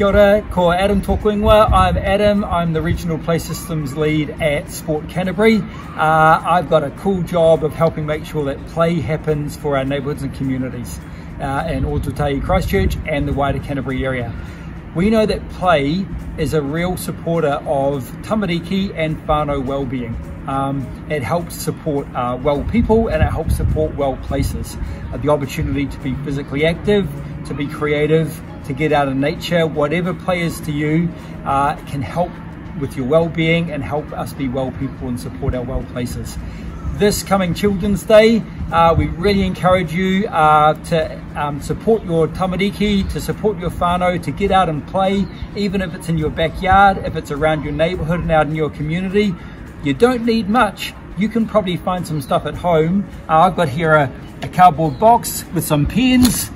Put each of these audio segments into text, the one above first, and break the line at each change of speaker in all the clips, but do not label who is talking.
Kia ora, ko Adam Tokuingwa. I'm Adam. I'm the Regional Play Systems Lead at Sport Canterbury. Uh, I've got a cool job of helping make sure that play happens for our neighbourhoods and communities uh, in Ōtautahi Christchurch and the wider Canterbury area. We know that play is a real supporter of tamariki and whānau well-being. Um, it helps support uh, well people and it helps support well places. Uh, the opportunity to be physically active, to be creative, to get out in nature, whatever play is to you, uh, can help with your well-being and help us be well people and support our well places. This coming Children's Day, uh, we really encourage you uh, to um, support your tamariki, to support your whānau, to get out and play, even if it's in your backyard, if it's around your neighbourhood and out in your community. You don't need much. You can probably find some stuff at home. Uh, I've got here a, a cardboard box with some pens,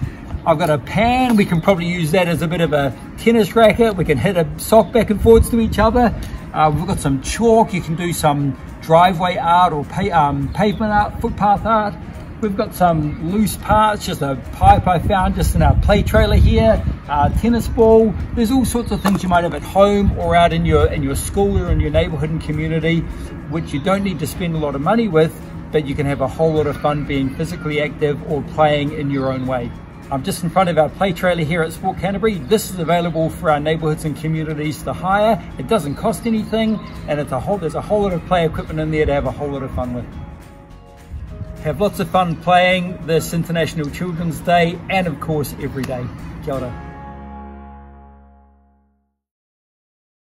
I've got a pan, we can probably use that as a bit of a tennis racket. We can hit a sock back and forwards to each other. Uh, we've got some chalk, you can do some driveway art or um, pavement art, footpath art. We've got some loose parts, just a pipe I found just in our play trailer here, uh, tennis ball. There's all sorts of things you might have at home or out in your in your school or in your neighborhood and community, which you don't need to spend a lot of money with, but you can have a whole lot of fun being physically active or playing in your own way. I'm just in front of our play trailer here at Sport Canterbury. This is available for our neighbourhoods and communities to hire. It doesn't cost anything and it's a whole, there's a whole lot of play equipment in there to have a whole lot of fun with. Have lots of fun playing this International Children's Day and of course every day. Kia ora.